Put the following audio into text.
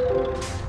you